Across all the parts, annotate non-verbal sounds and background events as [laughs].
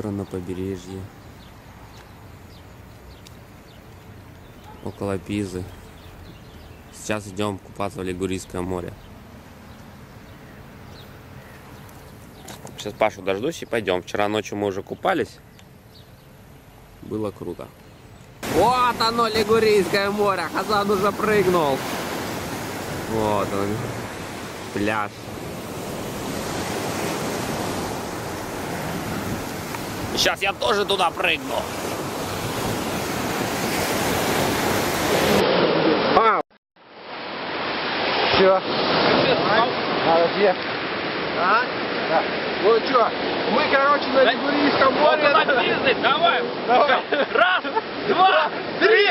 Утро на побережье. Около Пизы. Сейчас идем купаться в Лигурийское море. Сейчас Пашу дождусь и пойдем. Вчера ночью мы уже купались. Было круто. Вот оно, Лигурийское море. Хазан уже прыгнул. Вот он. Пляж. Сейчас я тоже туда прыгну. А! Все. А, где? А? Да. Ну что, мы, короче, на Лигурийском море. Давай! Давай. Раз, два, три!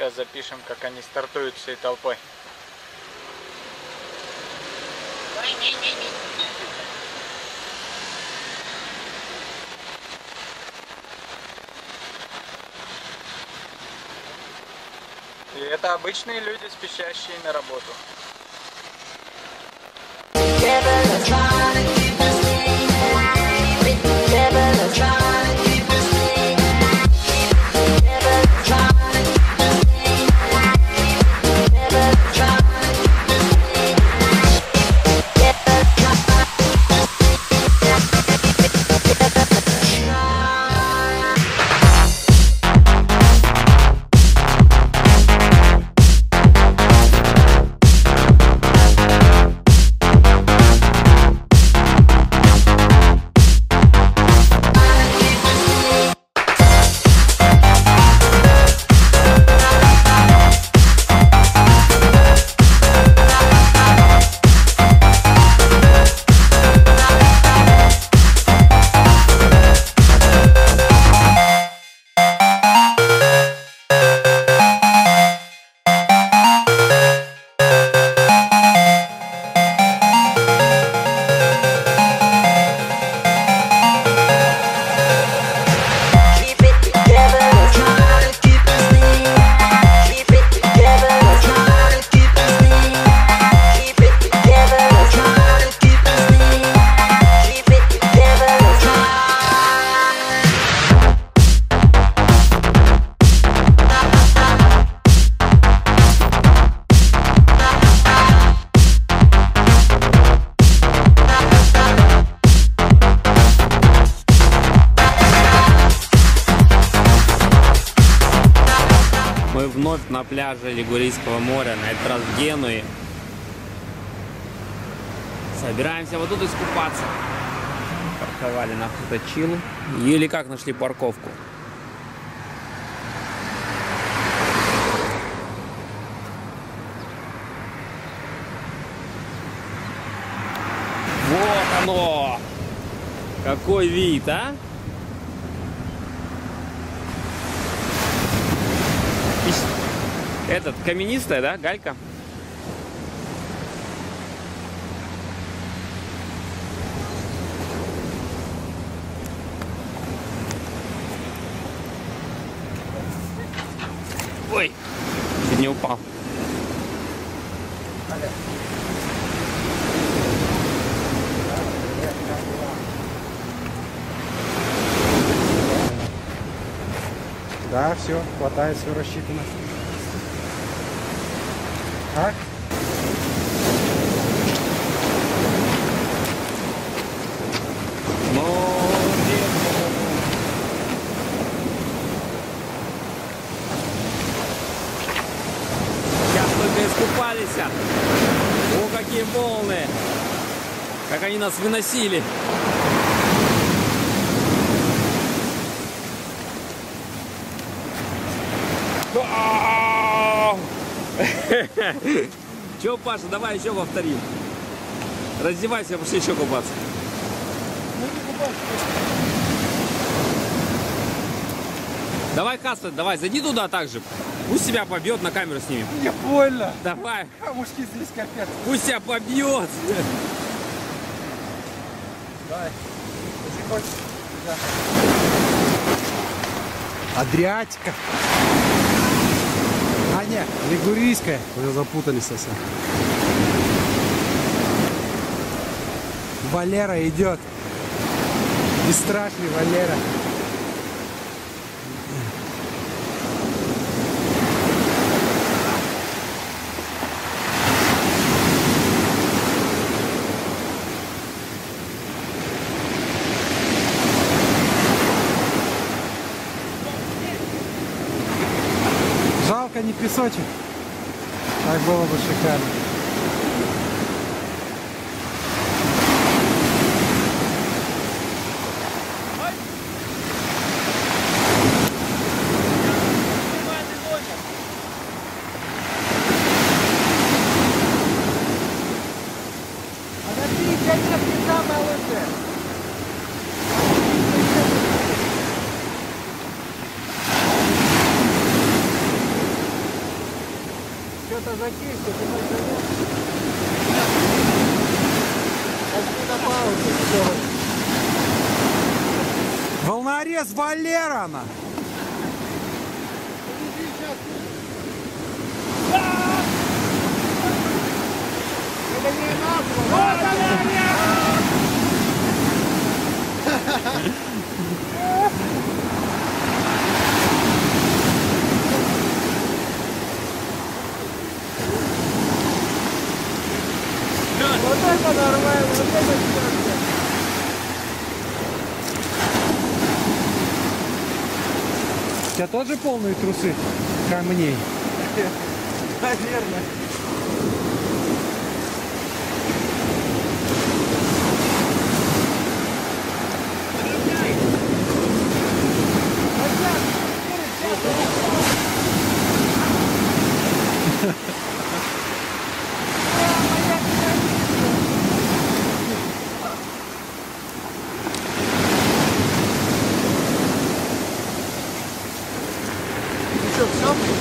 Сейчас запишем, как они стартуют всей толпой. И это обычные люди, спешащие на работу. На пляже Лигурийского моря, на этот раз в Генуе. Собираемся вот тут искупаться. Парковали на Футочил. Еле как нашли парковку. Вот оно! Какой вид, а? Ищ- Этот, каменистая, да, галька? Ой, чуть не упал. Да, все, хватает, все рассчитано. А? Ну, Сейчас только искупались. О, какие волны! Как они нас выносили. [laughs] Че, Паша, давай еще повторим. Раздевайся, пошли еще купаться. Давай, Каста, давай, зайди туда также. Пусть себя побьет, на камеру снимем. Мне больно. Давай, Камушки здесь капец. пусть себя побьет. Давай. Если хочешь. Да. Адриатика. Нет, Лигурийская. Уже запутались совсем. Валера идет. Бесстрашный Валера. Жалко не песочек. Так было бы шикарно. Волнорез Валерана! Вот это нормально, вот это тебя тоже полные трусы камней? [laughs] Наверное. Ну что, все,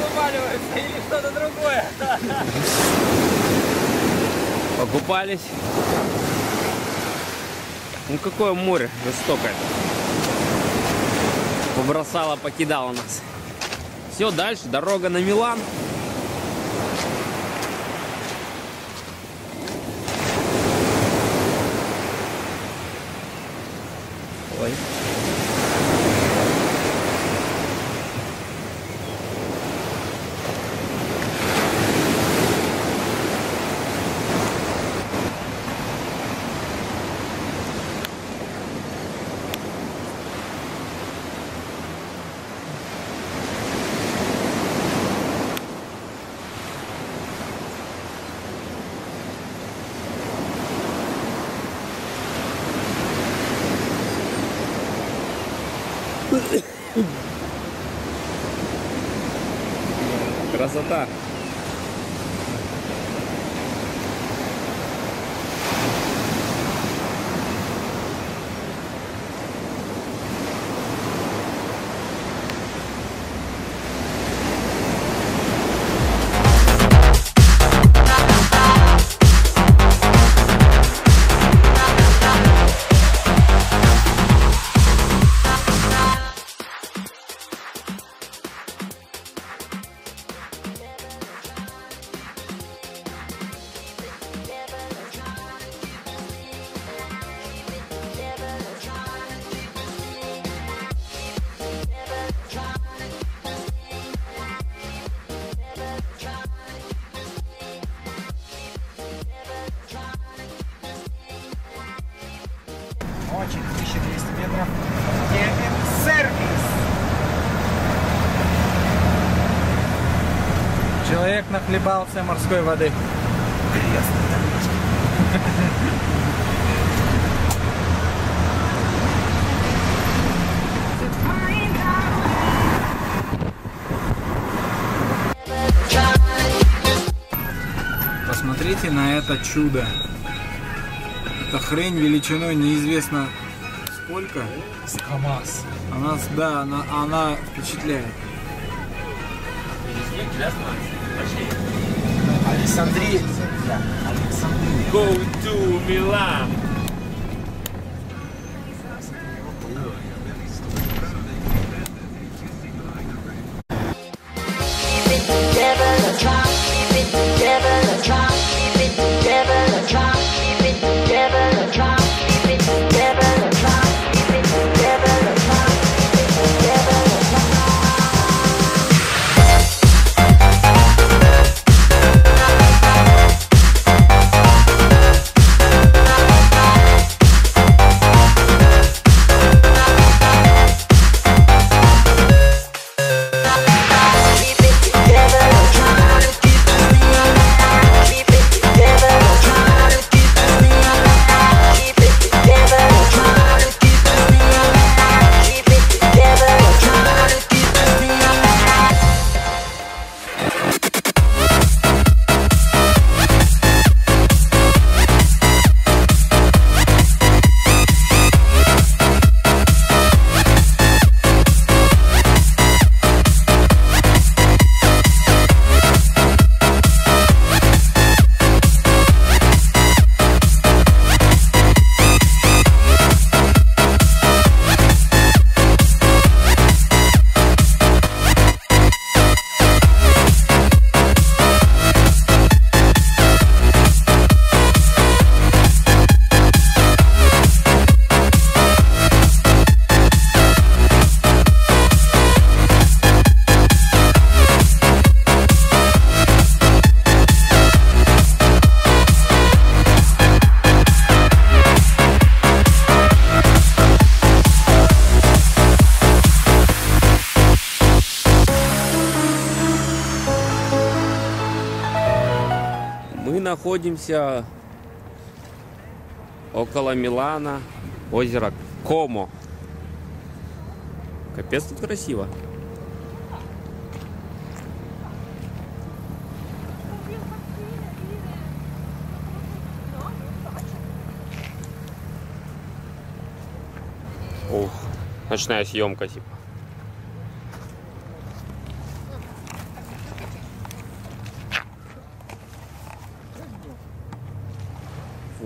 вываливаются или что-то другое. Покупались. Ну какое море жестокое. Побросало, покидало нас. Все, дальше дорога на Милан. Ой. Красота. Очень 1200 метров. Сервис. Человек нахлебался морской воды. [laughs] Посмотрите на это чудо. Это хрень величиной неизвестно сколько. С КамАЗ. Она, да, она, она впечатляет. Александрия. Go to Milan. Находимся около Милана, озеро Комо. Капец тут красиво. Ух, ночная съемка типа.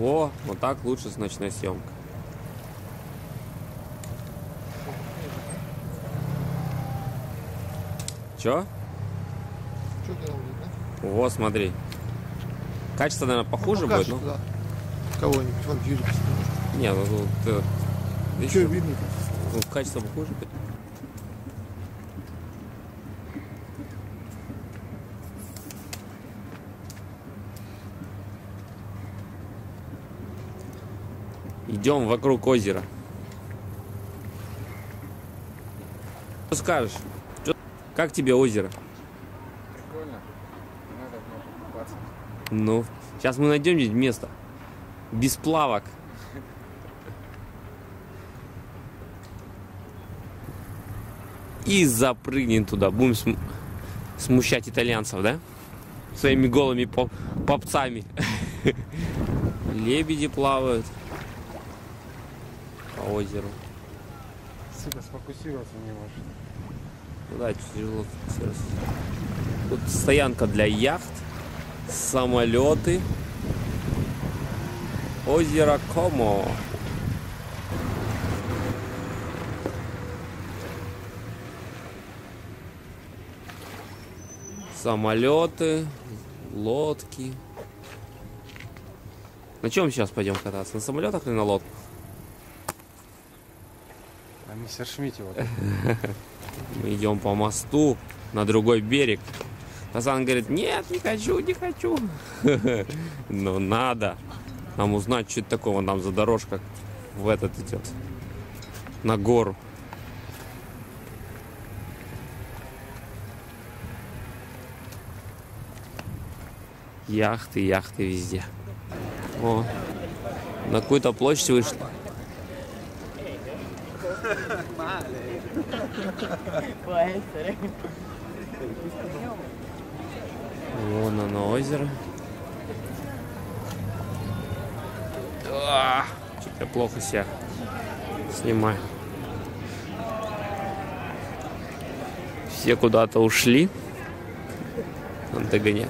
Во, вот так лучше с ночной съемкой. Чё? Ты там видно? Во, смотри. Качество, наверное, похуже будет, но... Кого-нибудь вон Юрий Не, ну э, видишь, Что видно? ну, качество похуже будет. Идем вокруг озера. Что скажешь? Чё- Как тебе озеро? Прикольно. Надо покупаться. Ну, сейчас мы найдем здесь место. Без плавок. И запрыгнем туда. Будем см- смущать итальянцев, да? Своими голыми по- попцами. [laughs] Лебеди плавают озеру. Сука, сфокусироваться не можешь. Ну Да, тяжело фокусироваться. Тут стоянка для яхт, самолеты, озеро Комо. Самолеты, лодки. На чем сейчас пойдем кататься? На самолетах или на лодках? Мистер Шмидт вот. [laughs] Мы идем по мосту на другой берег. Пацан говорит, нет, не хочу, не хочу. [laughs] Но надо нам узнать, что это такое. Вон там за дорожка в этот идет. На гору. Яхты, яхты везде. О, на какую-то площадь вышли. Вон оно озеро. А, Что-то я плохо себя снимаю. Все куда-то ушли. Надо догонять.